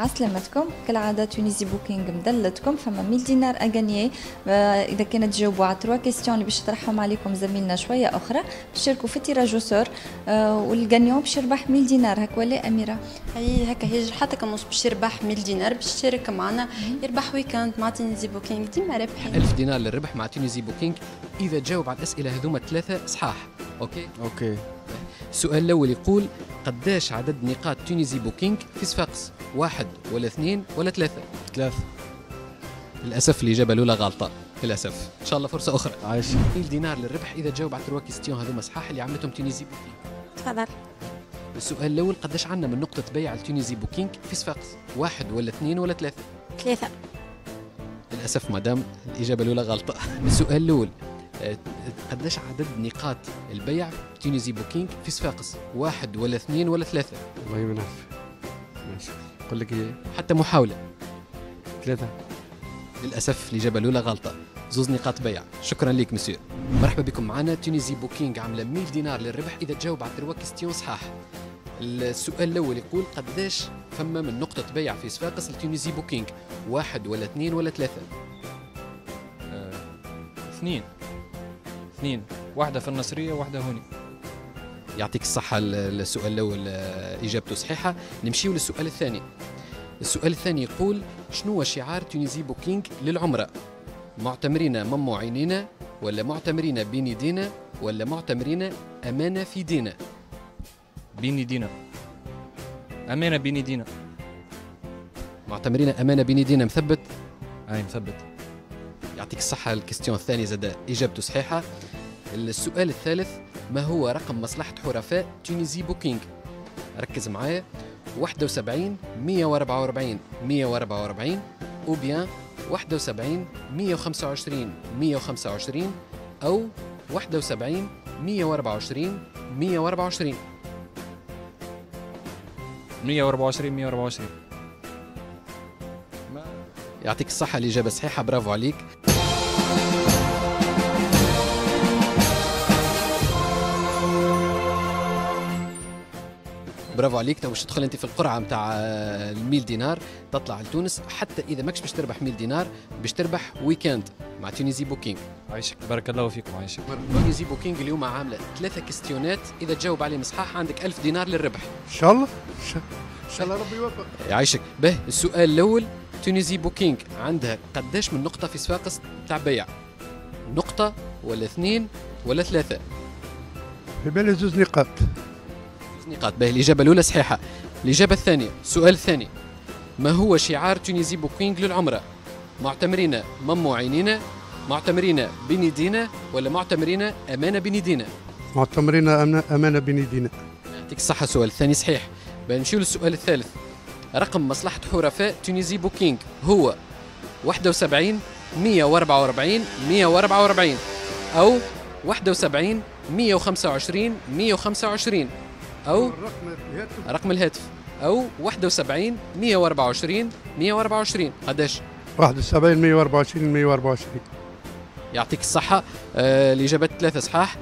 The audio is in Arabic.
عسلامتكم. كالعادة Tunisie Booking مدلتكم. فما 1000 دينار a gagner آه، إذا كانت تجاوبوا على trois questions اللي باش يطرحهم عليكم زميلنا شوية أخرى. تشاركوا في tirage au sort. والغانيون باش يربح 1000 دينار. هكا ولا أميرة؟ هي هكا هي حتى كموس باش يربح 1000 دينار باش يشارك معنا. يربح weekend مع Tunisie Booking. ديما رابحين. 1000 دينار للربح مع Tunisie Booking إذا جاوب على الأسئلة هذوما الثلاثة صحاح. Ok؟ Ok. السؤال الأول يقول قداش عدد نقاط Tunisie Booking في صفاقس؟ واحد ولا اثنين ولا ثلاثة؟ ثلاثة. للأسف الإجابة الأولى غلطة. للأسف. إن شاء الله فرصة أخرى. عايشك. 1000 دينار للربح إذا جاوب على ال trois questions هذوما صحاح اللي عملتهم Tunisie Booking تفضل. السؤال الأول قداش عندنا من نقطة بيع ال Tunisie Booking في صفاقس؟ واحد ولا اثنين ولا ثلاثة؟ ثلاثة. للأسف مدام الإجابة الأولى غلطة. السؤال الأول آه، قداش عدد نقاط البيع Tunisie Booking في صفاقس؟ واحد ولا اثنين ولا ما نعرف. ماشي. نقول لك إيه حتى محاولة. ثلاثة. للأسف الإجابة الأولى غلطة. زوز نقاط بيع. شكرا لك مسيو. مرحبا بكم. معنا Tunisie Booking عاملة 100 دينار للربح. إذا تجاوب على trois questions صحاح. السؤال الأول يقول قداش فما من نقطة بيع في صفاقس ل Tunisie Booking واحد ولا اثنين ولا ثلاثة؟ اثنين. اثنين واحدة في النصرية واحدة هوني. يعطيك الصحة ال- السؤال الأول آه، إجابته صحيحة. نمشيو للسؤال الثاني. السؤال الثاني يقول شنو هو شعار Tunisie Booking للعمرة؟ معتمرين مومو عينينا ولا معتمرين بين يدينا ولا معتمرين أمانة في يدينا؟ بين يدينا أمانة بين يدينا معتمرين أمانة بين يدينا مثبت؟ هاي مثبت. يعطيك الصحة. ال question الثاني زاد إجابته صحيحة. السؤال الثالث ما هو رقم مصلحة حرفاء Tunisie Booking ركز معايا. 71 144 144 ou bien 71 125 125 أو 71 124 124 124 124 يعطيك الصحة. الإجابة صحيحة. برافو عليك. برافو عليك. تو باش تدخل انت في القرعة نتاع ال دينار تطلع لتونس. حتى إذا ماكش باش تربح 100 دينار باش تربح weekend مع Tunisie Booking عايشك. بارك الله فيكم عايشك. Tunisie Booking اليوم عاملة ثلاثة questionات إذا تجاوب عليهم صحاح عندك 1000 دينار للربح. إن شاء الله. إن شاء الله. ربي يوفق يعيشك به السؤال الأول Tunisie Booking عندها قداش من نقطة في صفاقس تاع بيع؟ نقطة ولا اثنين ولا ثلاثة؟ في بالي زوز نقاط. خمس نقاط. به الإجابة الأولى صحيحة. الإجابة الثانية السؤال الثاني ما هو شعار Tunisie Booking للعمرة؟ معتمرين مومو عينينا معتمرين بين يدينا ولا معتمرين امانه بين يدينا معتمرين أمانة- بين يدينا يعطيك الصحة السؤال الثاني صحيح. بنمشيو للسؤال الثالث. رقم مصلحة حرفاء Tunisie Booking هو 71 144 144 أو 71 125 125 أو رقم الهاتف. أو 71 124 124 قداش؟ 71 124 124 يعطيك الصحة. آه الإجابات ثلاثة صحاح.